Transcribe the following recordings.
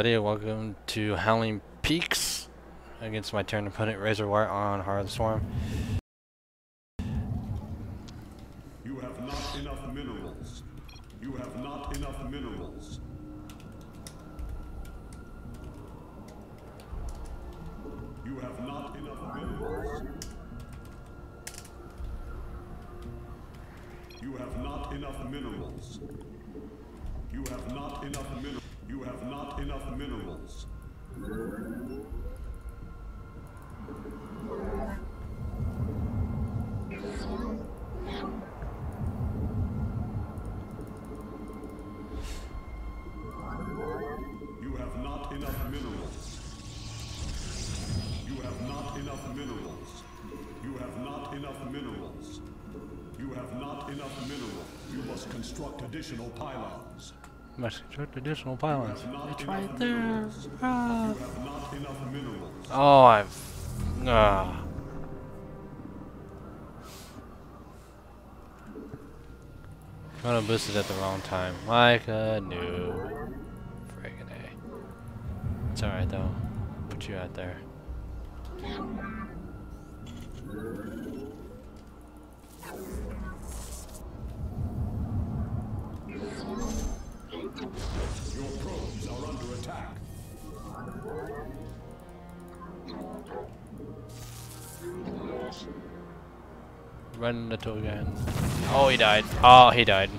everybody, welcome to Howling Peaks against my Terran opponent Razorwire on Heart of the Swarm. You have not enough minerals. You have not enough minerals. You have not enough minerals. You have not enough minerals. You have not enough minerals. You have not enough minerals. You have not enough minerals. You have not enough minerals. You have not enough minerals. You have not enough minerals. You must construct additional pylons. Must construct additional pylons. It's right there. minerals. Ah. You have not. Oh, I've. Ah. Kind of boosted at the wrong time. Like a new Friggin' A. It's alright though. Put you out there. Your probes are under attack. Run the again. Oh, he died. Oh, he died.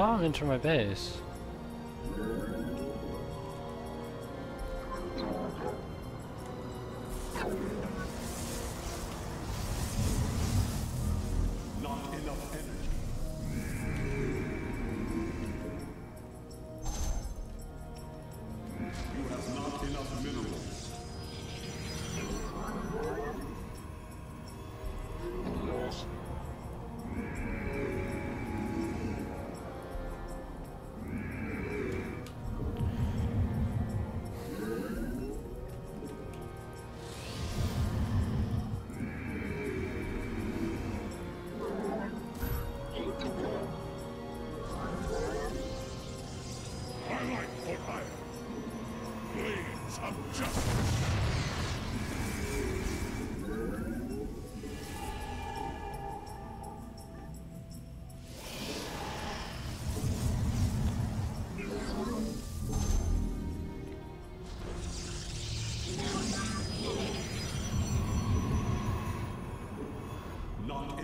far into my base.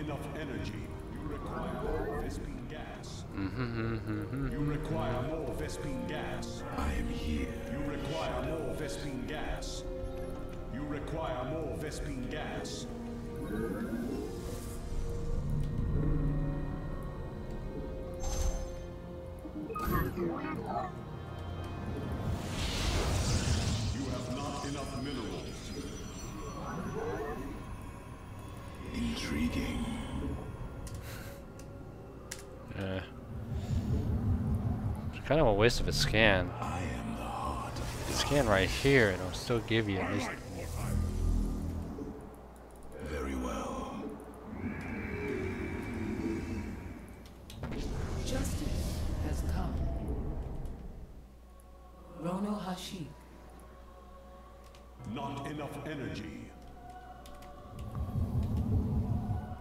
Enough energy. You require more Vespene gas. Mm-hmm, you require more Vespene gas. I am here. You require more Vespene gas. You require more Vespene gas. You have not enough minerals. Intriguing. Yeah. It's kind of a waste of a scan. I am the heart of Scan right here, and it'll still give you at least. Very well. Justice has come. Rono Hashik. Not enough energy.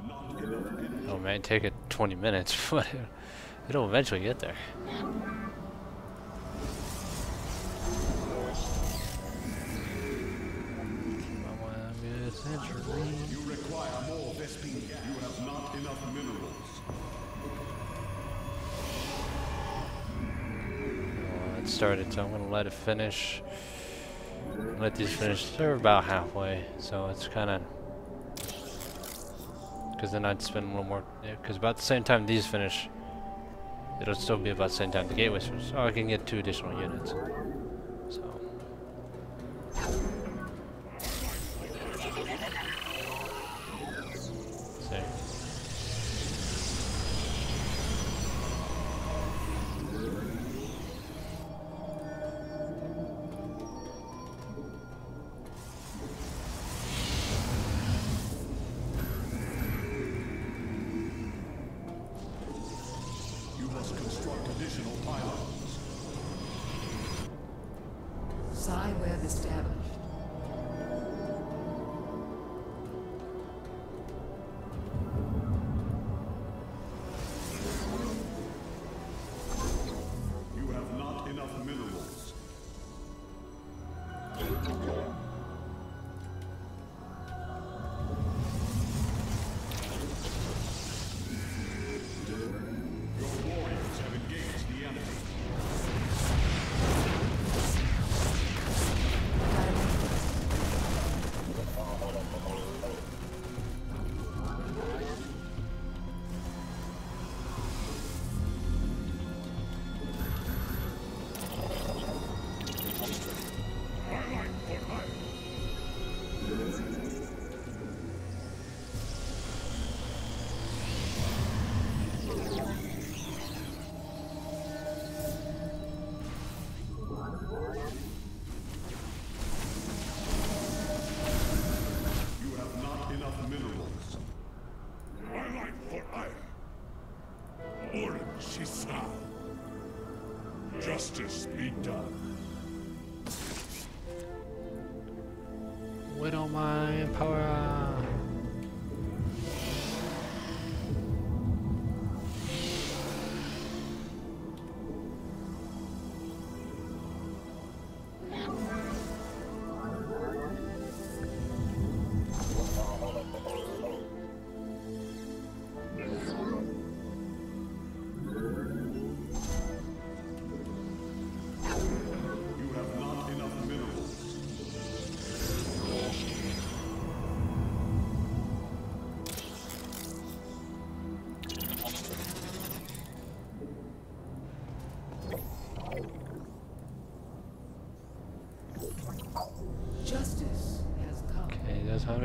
Not enough energy. Oh man, take it 20 minutes, but it'll eventually get there. You require more Vespene. You have not enough minerals. It started, so I'm gonna let it finish. Let these finish. They're about halfway, so it's kind of. Because then I'd spend a little more. Because about the same time these finish, it'll still be about the same time the finish. So oh, I can get two additional units.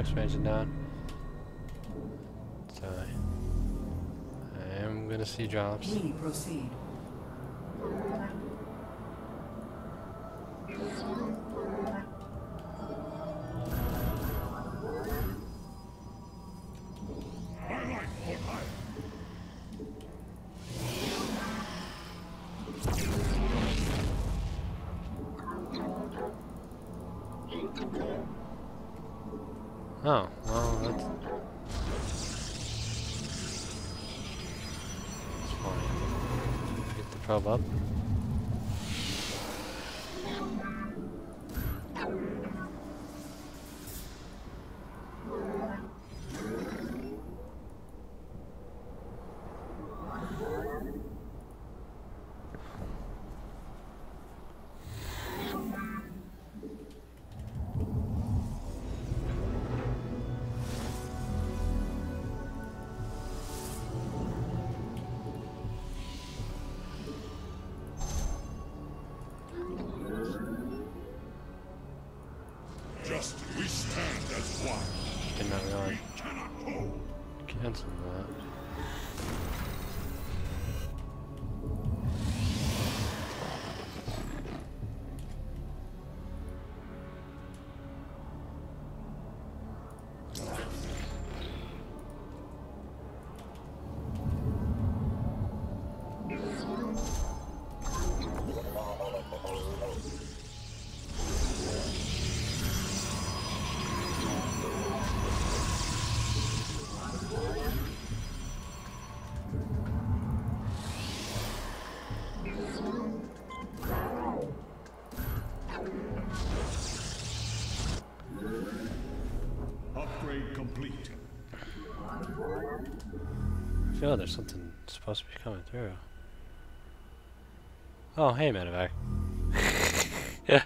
expansion down. So I am gonna see jobs. We proceed. feel there's something supposed to be coming through. Oh, hey, Medevac. yeah.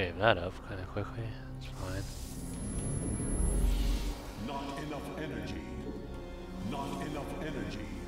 Gave that up kind of quickly. It's fine. Not enough energy. Not enough energy.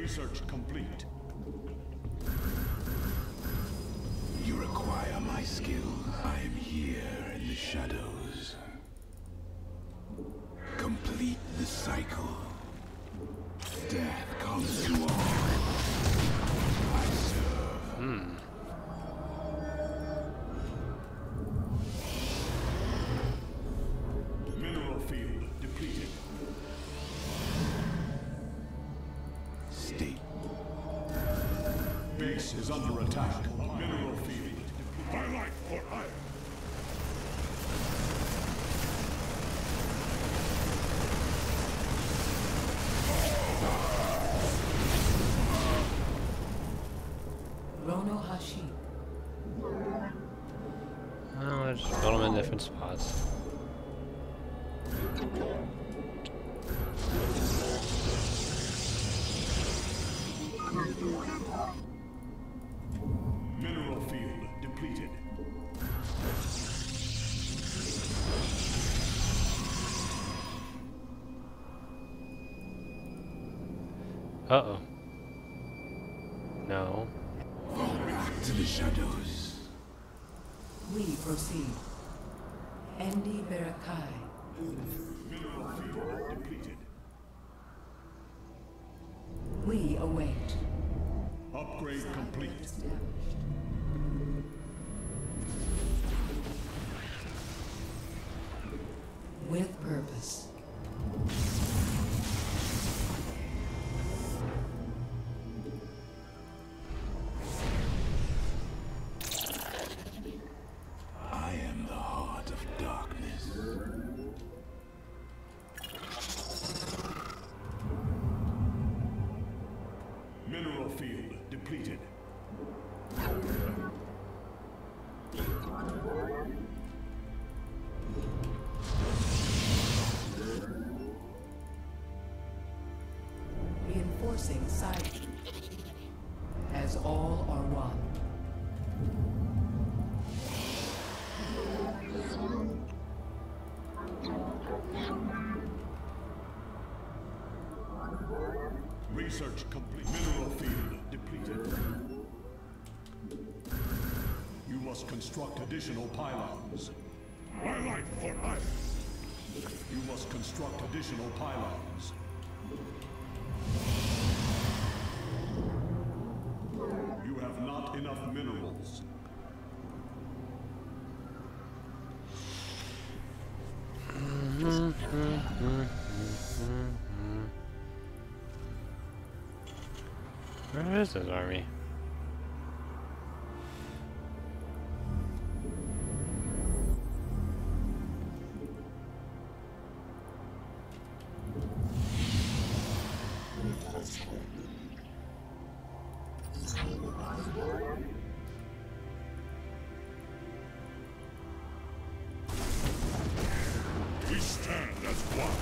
Research complete. You require my skill. I am here in the shadows. Uh-oh. No. Fall back to the shadows. We proceed. Endi Barakai. Mineral field depleted. We await. Upgrade complete. As all are one. Research complete. Mineral field depleted. You must construct additional pylons. My life for Aiur. You must construct additional pylons. Where is this army? Stand as one.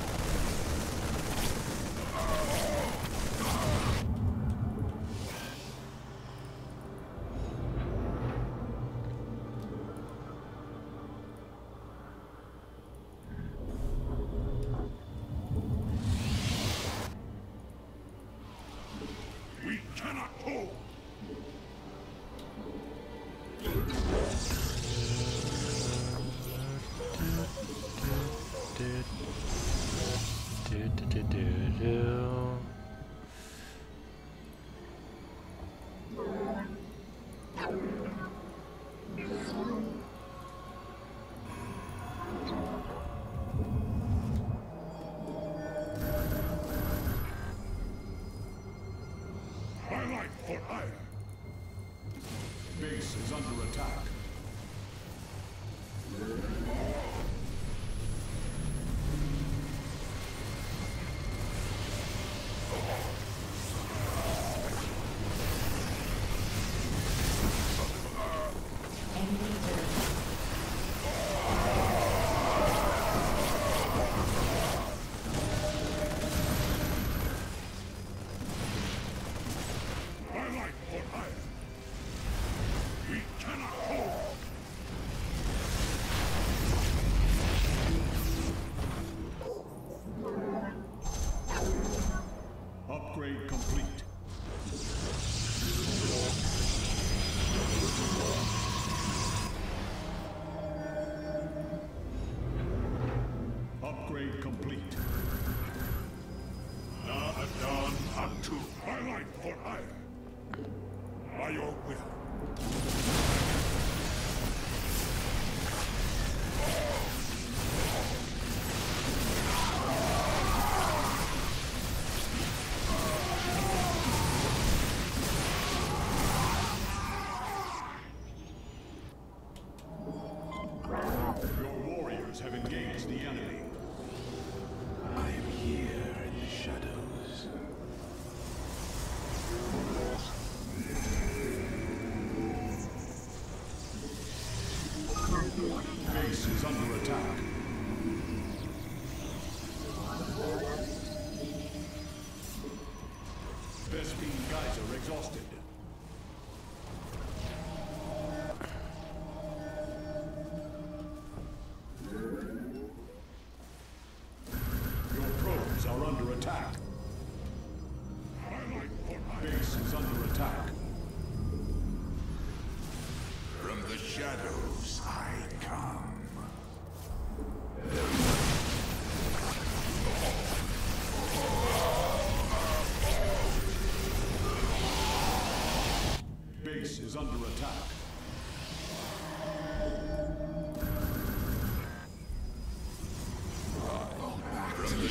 base is under attack. Fall back to the.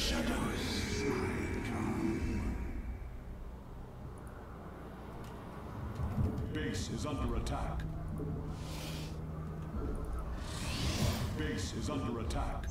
Base is under attack. Base is under attack.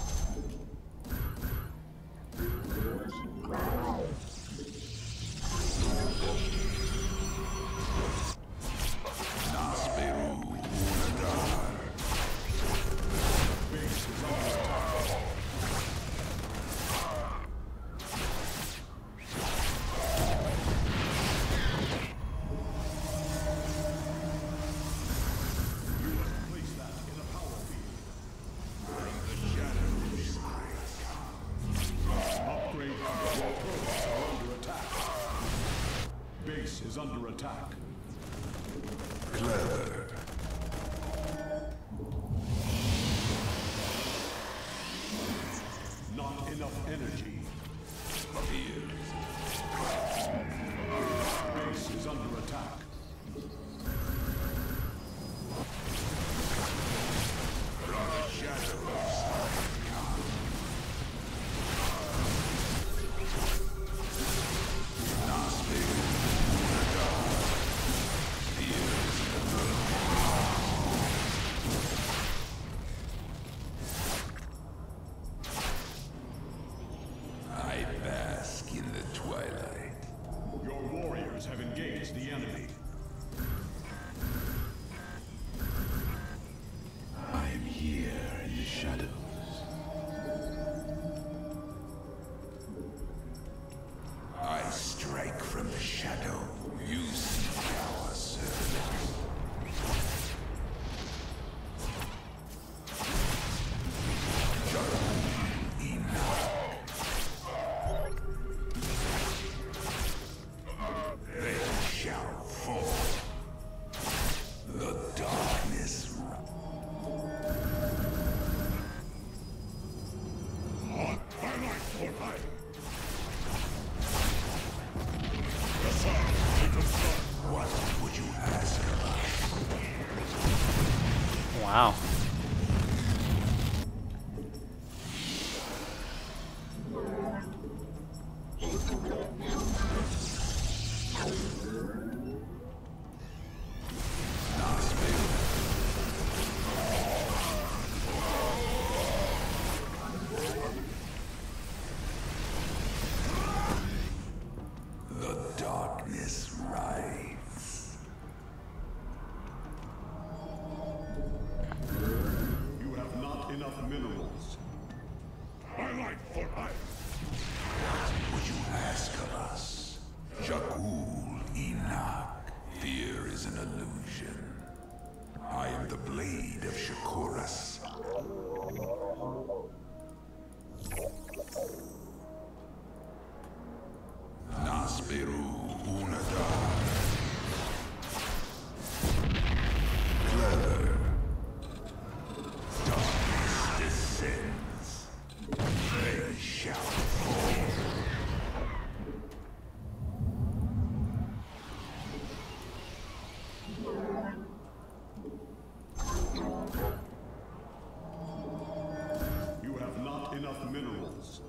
minerals.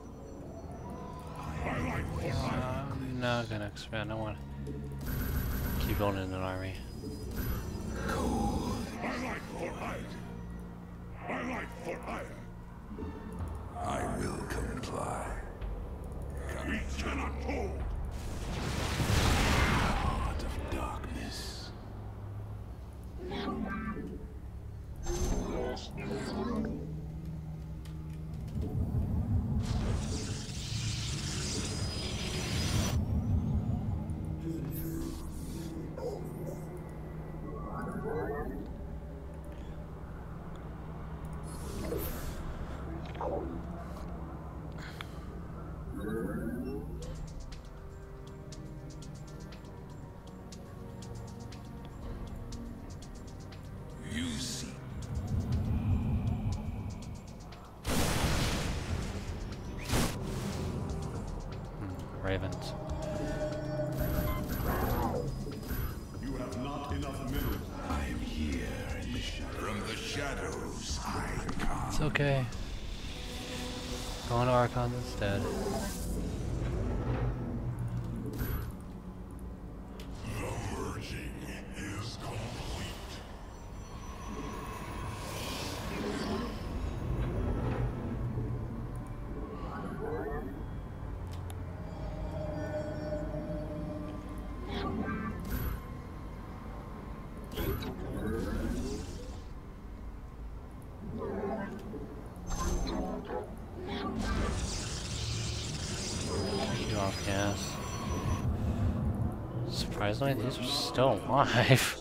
I'm not gonna expand. I want to keep building an army. I like for Aiur. I like for Aiur. I will comply. We cannot hold. shadows I come. It's okay. Go on to Archons instead. still alive.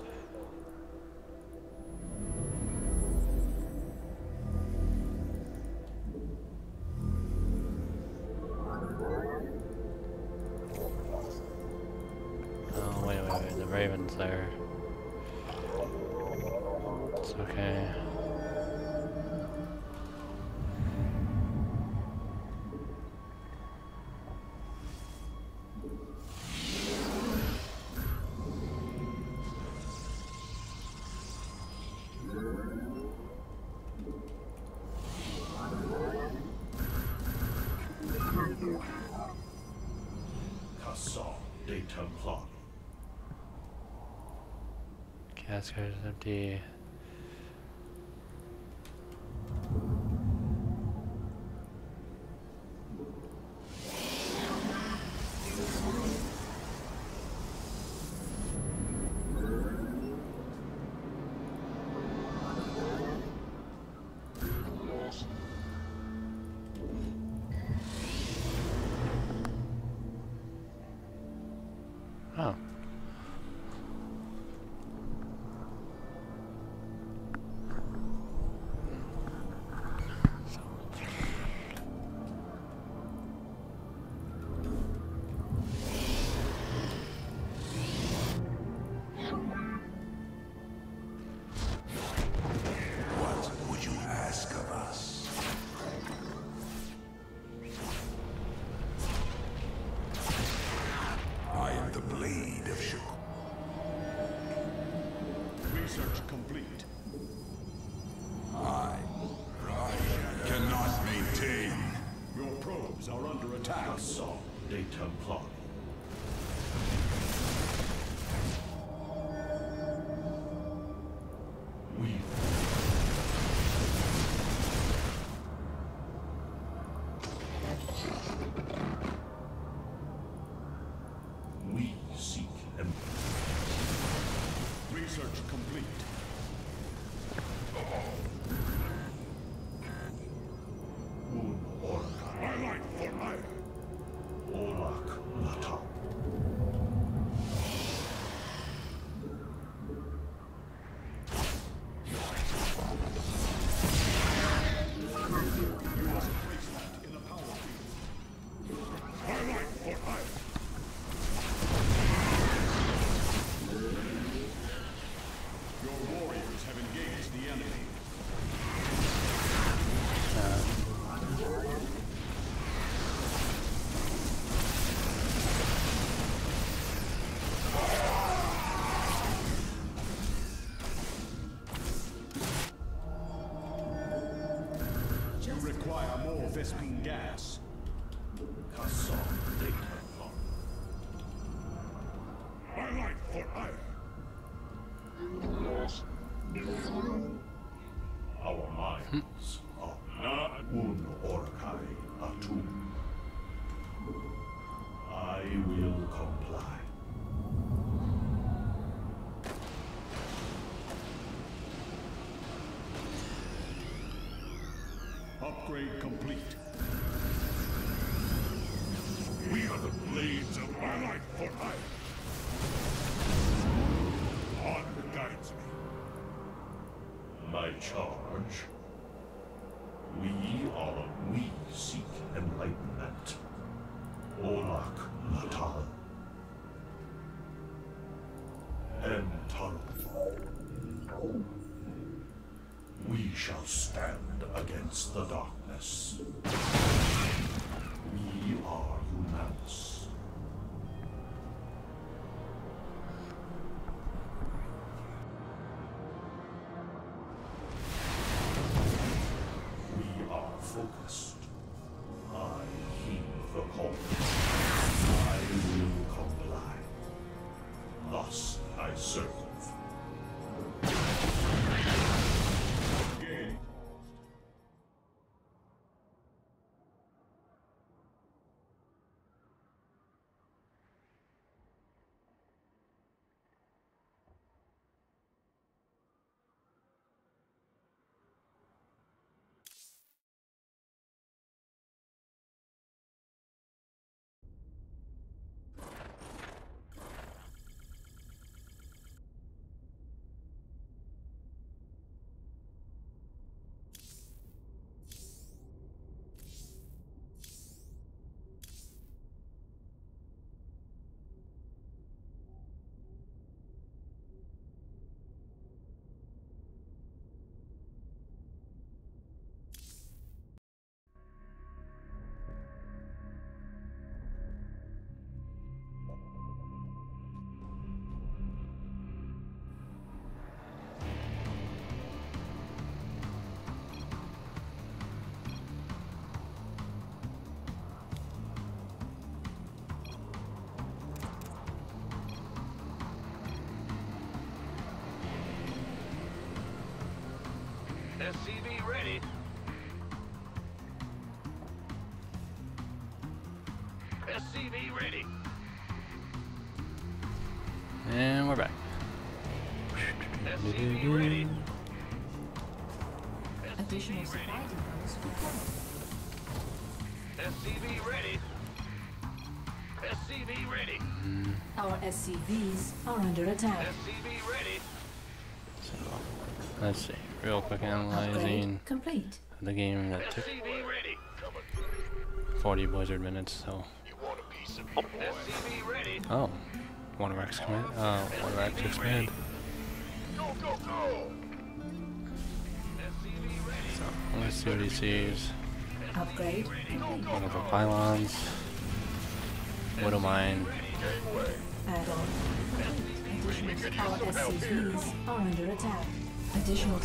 task card is empty. Vespene against the darkness. SCV ready. SCV ready. And we're back. SCV ready. Additional supply depots required. SCV ready. SCV ready. Our SCVs are under attack. SCV ready. So, let's see. Real quick analyzing complete. the game that took 40 Blizzard minutes, so. Oh. One Rax command. Uh, one Rax expand. Go, go, go. So, let's see what he sees. Upgrade. One of the pylons. Widow Mine. Add-on. Additional SCVs are under attack. Additional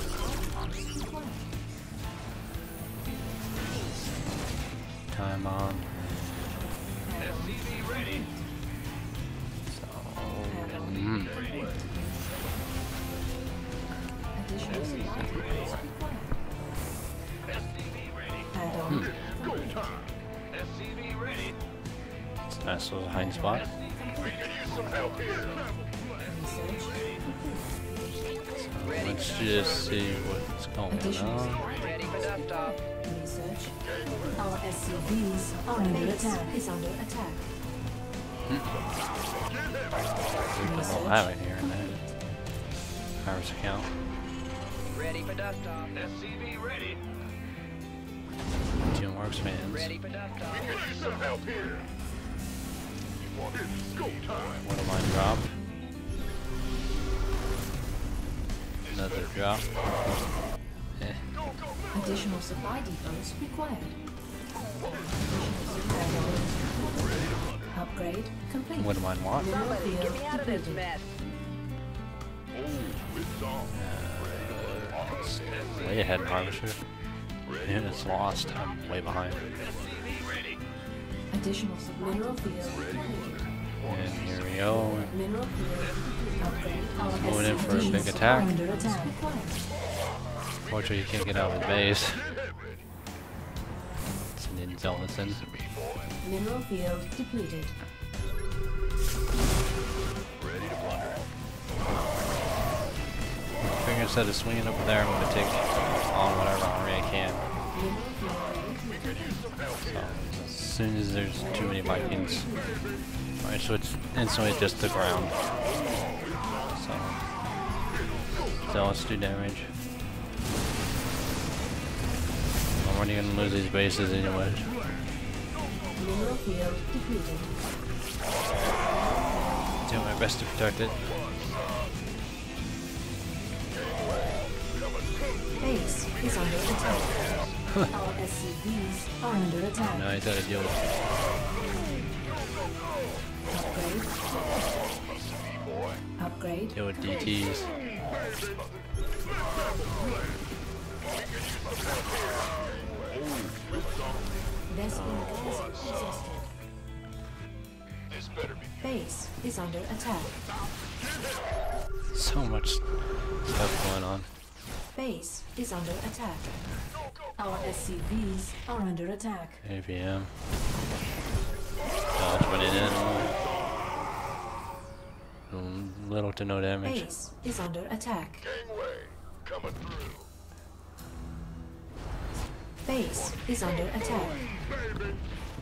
Time on. SCV ready. So. Mm. ready. Ready. It's a nice little hiding spot. Let's just see what's going Additional on. supply depots Research. Our SCVs are under attack. Is under attack. I'll have it here in that. Iris account. Ready for dust off. SCV ready. Team Works fans. Ready for dust off. Widow Mine drop. Another drop. Eh. Additional supply depots required. Additional. Upgrade complete. Widow Mine what? Mineral field Get me out of this depleted. mess. Way ahead, Harvester. Units lost. I'm way behind. Additional mineral field depleted. And here we go. Mineral field upgrade. Our Going in for a big attack. under attack. Fortunately, you can't get out of the base. It's an Inzelison. Mineral field depleted. Ready to I figure instead of swinging over there, I'm going to take on whatever army I can. Mineral field depleted. So, as soon as there's too many Vikings, I switch instantly just to ground. So let's do damage. I'm already going to lose these bases anyway. Do my best to protect it. Base is under attack. Our SCVs are under attack. Now he's got to deal with Upgrade. Upgrade. DTs. Vespene gas exhausted. This better be. Base is under attack. So much stuff going on. Base is under attack. Our SCVs are under attack. AVM. Um, dodge went in. Mm, Little to no damage. Base is under attack. Gangway. Coming through. Base is under attack.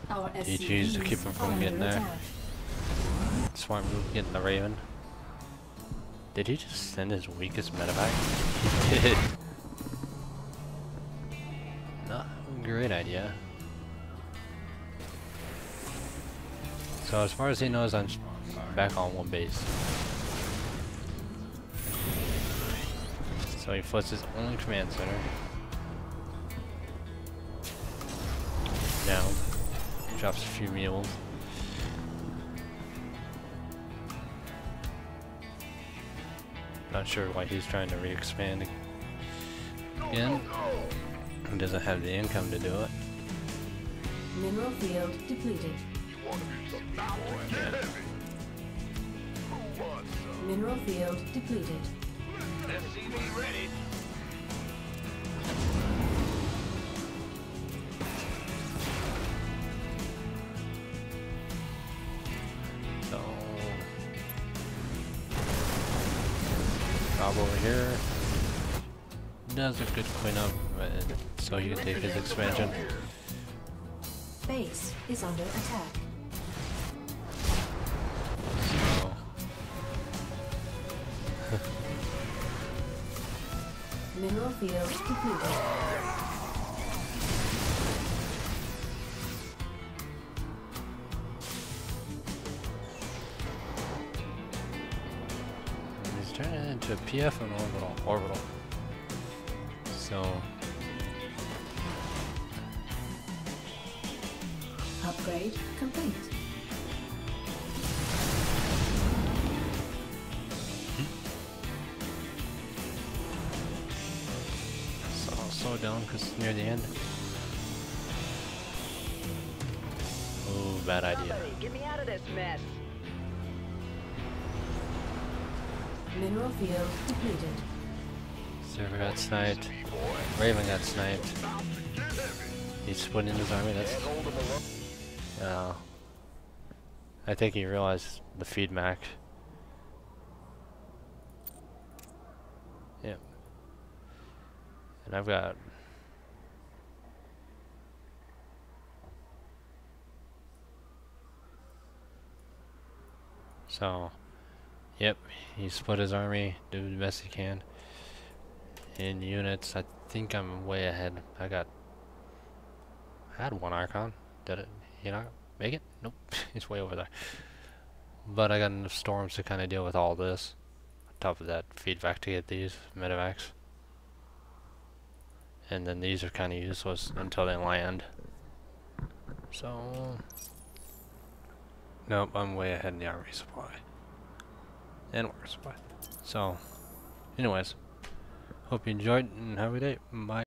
Our GG's to SCVs keep 'em from are under getting there. attack. Smart move getting the Raven. Did he just send his weakest medevac? He did. Not a great idea. So as far as he knows, I'm s- back on one base. So he flips his only command center. Now, Drops a few mules. Not sure why he's trying to re-expand again. He doesn't have the income to do it. Mineral field depleted. Yeah. Mineral field depleted. SCV ready. So Rob over here does a good cleanup, but so he can take his expansion. Base is under attack. Field depleted. he's turning it into a PF and orbital. Orbital. This mess. Mineral field depleted. Server got sniped. Raven got sniped. He's splitting his army. That's. Oh. I think he realized the feed max. Yep. And I've got. So. Yep, he split his army, do the best he can. In units, I think I'm way ahead. I got. I had one Archon. Did it? You know, make it? Nope, it's way over there. But I got enough storms to kind of deal with all this. On top of that, feedback to get these medevacs. And then these are kind of useless until they land. So. Nope, I'm way ahead in the army supply and water supply. So, anyways, hope you enjoyed and have a day. Bye.